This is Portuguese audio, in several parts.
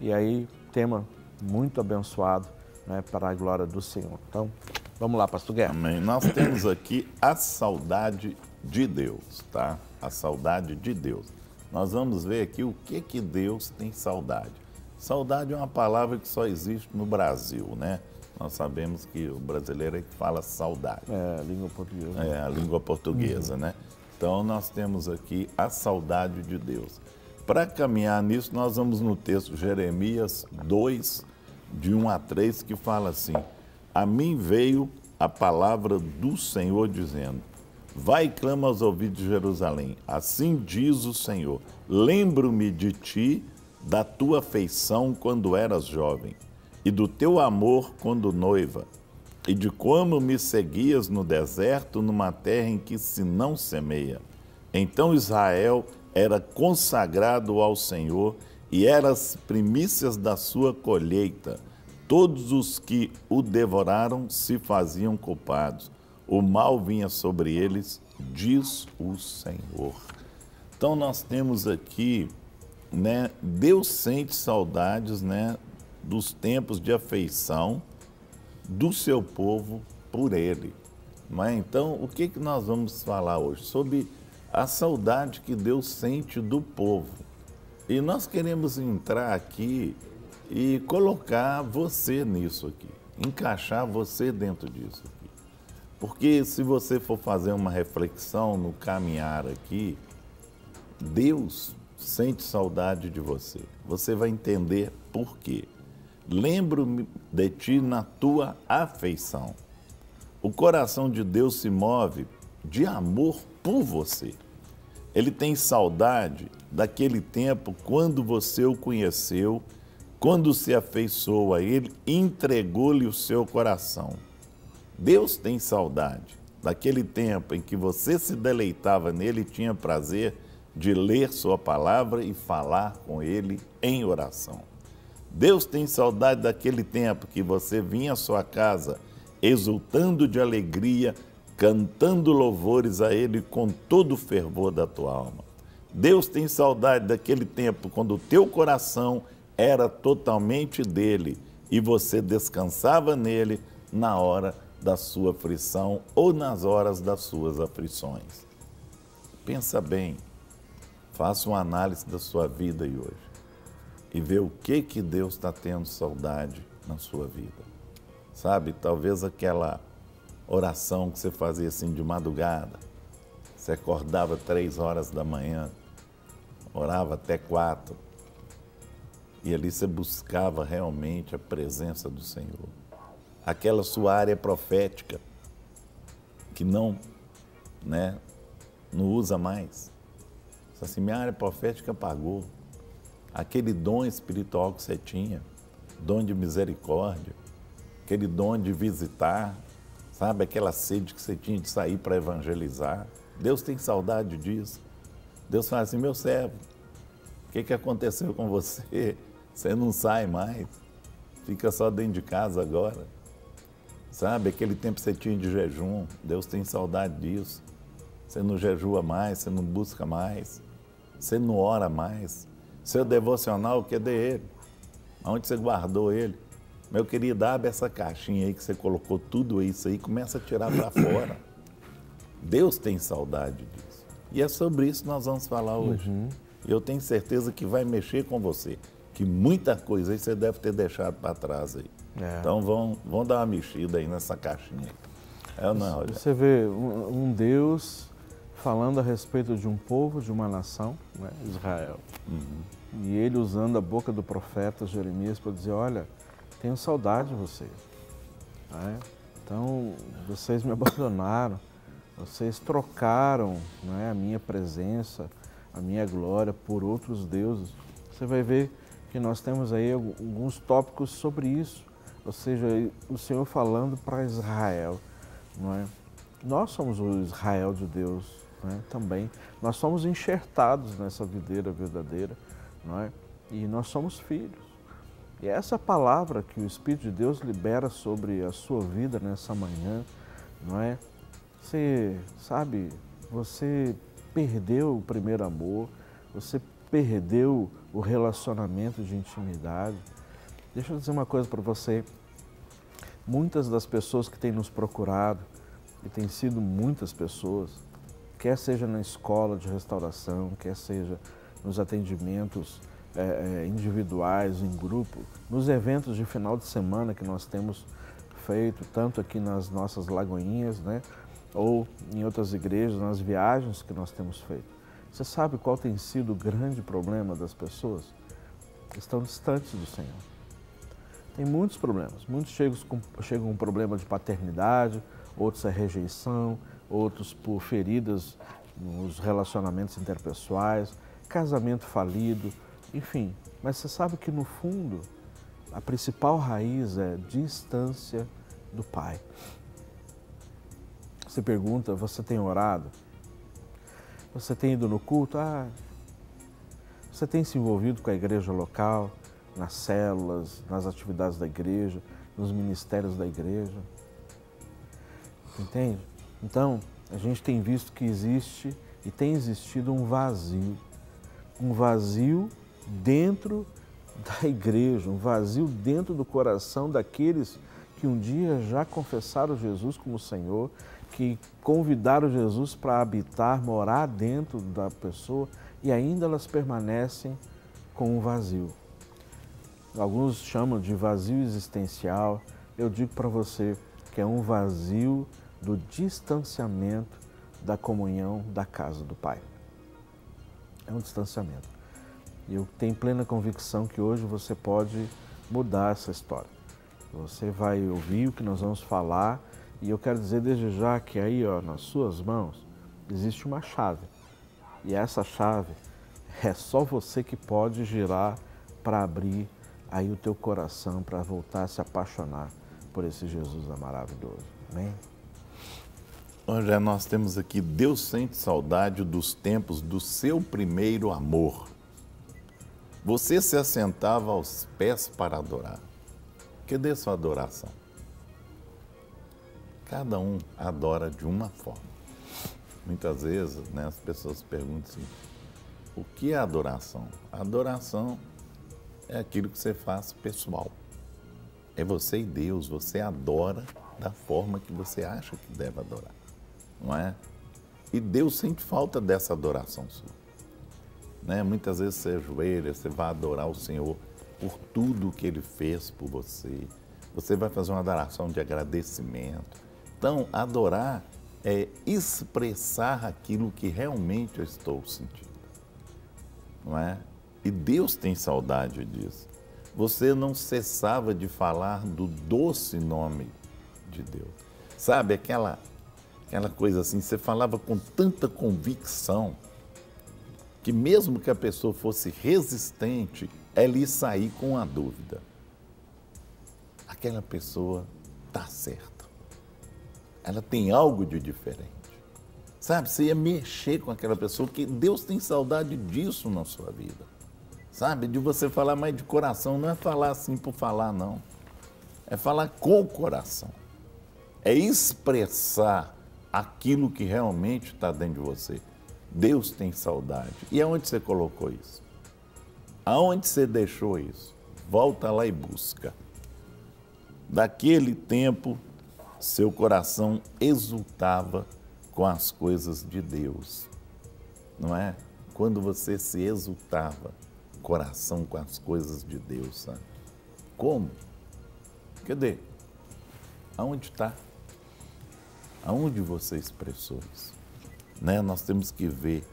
E aí, tema muito abençoado né, para a glória do Senhor. Então, vamos lá, pastor Guerra. Amém. Nós temos aqui a saudade de Deus, tá? A saudade de Deus. Nós vamos ver aqui o que que Deus tem saudade. Saudade é uma palavra que só existe no Brasil, né? Nós sabemos que o brasileiro é que fala saudade. É, a língua portuguesa. É, a língua portuguesa, uhum. né? Então nós temos aqui a saudade de Deus. Para caminhar nisso, nós vamos no texto Jeremias 2, de 1 a 3, que fala assim: A mim veio a palavra do Senhor dizendo: Vai e clama aos ouvidos de Jerusalém. Assim diz o Senhor: Lembro-me de ti, da tua afeição quando eras jovem, e do teu amor quando noiva, e de como me seguias no deserto, numa terra em que se não semeia. Então Israel era consagrado ao Senhor e eram as primícias da sua colheita. Todos os que o devoraram se faziam culpados. O mal vinha sobre eles, diz o Senhor. Então nós temos aqui, né, Deus sente saudades, né, dos tempos de afeição do seu povo por ele. Mas então, o que, que nós vamos falar hoje? Sobre a saudade que Deus sente do povo. E nós queremos entrar aqui e colocar você nisso aqui, encaixar você dentro disso aqui. Porque se você for fazer uma reflexão no caminhar aqui, Deus sente saudade de você. Você vai entender por quê. Lembro-me de ti na tua afeição. O coração de Deus se move de amor por você. Ele tem saudade daquele tempo quando você o conheceu, quando se afeiçoou a ele, entregou-lhe o seu coração. Deus tem saudade daquele tempo em que você se deleitava nele e tinha prazer de ler sua palavra e falar com ele em oração. Deus tem saudade daquele tempo que você vinha à sua casa exultando de alegria, cantando louvores a Ele com todo o fervor da tua alma. Deus tem saudade daquele tempo quando o teu coração era totalmente dele e você descansava nele na hora da sua aflição ou nas horas das suas aflições. Pensa bem, faça uma análise da sua vida e hoje e vê o que que Deus está tendo saudade na sua vida. Sabe, talvez aquela oração que você fazia assim de madrugada. Você acordava três horas da manhã, orava até quatro. E ali você buscava realmente a presença do Senhor. Aquela sua área profética que não, né, não usa mais. Assim, minha área profética apagou. Aquele dom espiritual que você tinha, dom de misericórdia, aquele dom de visitar, Sabe aquela sede que você tinha de sair para evangelizar? Deus tem saudade disso. Deus fala assim: meu servo, o que, que aconteceu com você? Você não sai mais, fica só dentro de casa agora. Sabe, aquele tempo que você tinha de jejum, Deus tem saudade disso. Você não jejua mais, você não busca mais, você não ora mais. Seu devocional, o que é dele? Onde você guardou ele? Meu querido, abre essa caixinha aí que você colocou tudo isso aí, começa a tirar para fora. Deus tem saudade disso. E é sobre isso que nós vamos falar hoje. Uhum. Eu tenho certeza que vai mexer com você, que muita coisa aí você deve ter deixado para trás aí. É. Então vão, vão dar uma mexida aí nessa caixinha. É não, Você vê um, um, Deus falando a respeito de um povo, de uma nação, né? Israel. Uhum. E ele usando a boca do profeta Jeremias para dizer, olha, tenho saudade de vocês. Né? Então, vocês me abandonaram, vocês trocaram né, a minha presença, a minha glória por outros deuses. Você vai ver que nós temos aí alguns tópicos sobre isso, ou seja, o Senhor falando para Israel, não é? Nós somos o Israel de Deus, né? também. Nós somos enxertados nessa videira verdadeira, não é? E nós somos filhos. E é essa palavra que o Espírito de Deus libera sobre a sua vida nessa manhã, não é? Você, sabe, você perdeu o primeiro amor, você perdeu o relacionamento de intimidade. Deixa eu dizer uma coisa para você. Muitas das pessoas que têm nos procurado, e tem sido muitas pessoas, quer seja na escola de restauração, quer seja nos atendimentos é, individuais, em grupo, nos eventos de final de semana que nós temos feito, tanto aqui nas nossas lagoinhas, né, ou em outras igrejas, nas viagens que nós temos feito. Você sabe qual tem sido o grande problema das pessoas? Estão distantes do Senhor. Tem muitos problemas. Muitos chegam com, chegam com problema de paternidade, outros é rejeição, outros por feridas nos relacionamentos interpessoais, casamento falido, enfim. Mas você sabe que no fundo a principal raiz é distância do Pai. Você pergunta, você tem orado? Você tem ido no culto? Ah, você tem se envolvido com a igreja local, nas células, nas atividades da igreja, nos ministérios da igreja? Entende? Então, a gente tem visto que existe e tem existido um vazio. Um vazio dentro da igreja, um vazio dentro do coração daqueles que um dia já confessaram Jesus como Senhor, que convidaram Jesus para habitar, morar dentro da pessoa e ainda elas permanecem com um vazio. Alguns chamam de vazio existencial. Eu digo para você que é um vazio do distanciamento da comunhão da casa do Pai. É um distanciamento. E eu tenho plena convicção que hoje você pode mudar essa história. Você vai ouvir o que nós vamos falar e eu quero dizer desde já que aí, ó, nas suas mãos, existe uma chave. E essa chave é só você que pode girar para abrir aí o teu coração para voltar a se apaixonar por esse Jesus maravilhoso. Amém? Hoje nós temos aqui, Deus sente saudade dos tempos do seu primeiro amor. Você se assentava aos pés para adorar. Cadê sua adoração? Cada um adora de uma forma. Muitas vezes né, as pessoas perguntam assim, o que é adoração? adoração é aquilo que você faz pessoal. É você e Deus, você adora da forma que você acha que deve adorar não é? E Deus sente falta dessa adoração sua. Né? Muitas vezes você ajoelha, você vai adorar o Senhor por tudo que Ele fez por você. Você vai fazer uma adoração de agradecimento. Então, adorar é expressar aquilo que realmente eu estou sentindo. Não é? E Deus tem saudade disso. Você não cessava de falar do doce nome de Deus. Sabe aquela aquela coisa assim, você falava com tanta convicção que mesmo que a pessoa fosse resistente, ela ia sair com a dúvida. Aquela pessoa está certa. Ela tem algo de diferente. Sabe, você ia mexer com aquela pessoa, que Deus tem saudade disso na sua vida. Sabe, de você falar mais de coração, não é falar assim por falar, não. É falar com o coração. É expressar aquilo que realmente está dentro de você. Deus tem saudade. E aonde você colocou isso? Aonde você deixou isso? Volta lá e busca. Daquele tempo, seu coração exultava com as coisas de Deus. Não é? Quando você se exultava, coração com as coisas de Deus, sabe? Como? Cadê? Aonde está? Aonde você expressou isso? Né? Nós temos que ver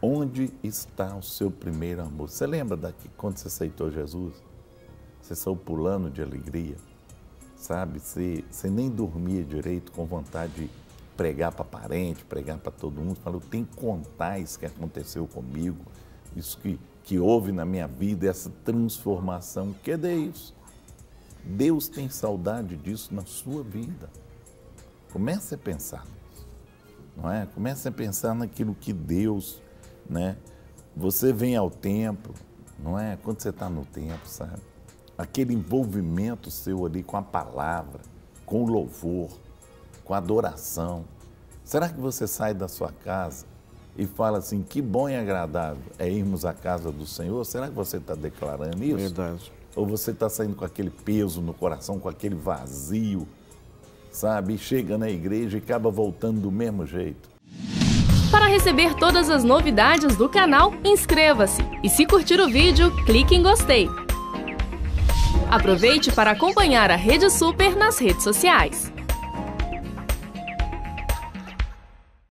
onde está o seu primeiro amor. Você lembra daqui quando você aceitou Jesus? Você saiu pulando de alegria, sabe? Você, você nem dormia direito com vontade de pregar para parente, pregar para todo mundo. Falou, tem que contar isso que aconteceu comigo, isso que, que houve na minha vida, essa transformação. Que é isso? Deus tem saudade disso na sua vida. Comece a pensar não é? Comece a pensar naquilo que Deus, né? Você vem ao templo, não é? Quando você está no templo, sabe? Aquele envolvimento seu ali com a palavra, com o louvor, com a adoração. Será que você sai da sua casa e fala assim: que bom e agradável é irmos à casa do Senhor, será que você está declarando isso? Verdade. Ou você está saindo com aquele peso no coração, com aquele vazio, sabe? Chega na igreja e acaba voltando do mesmo jeito. Para receber todas as novidades do canal, inscreva-se e se curtir o vídeo, clique em gostei. Aproveite para acompanhar a Rede Super nas redes sociais.